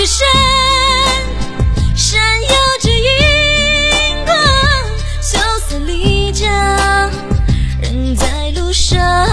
雪山闪耀着银光秀色丽江人在路上。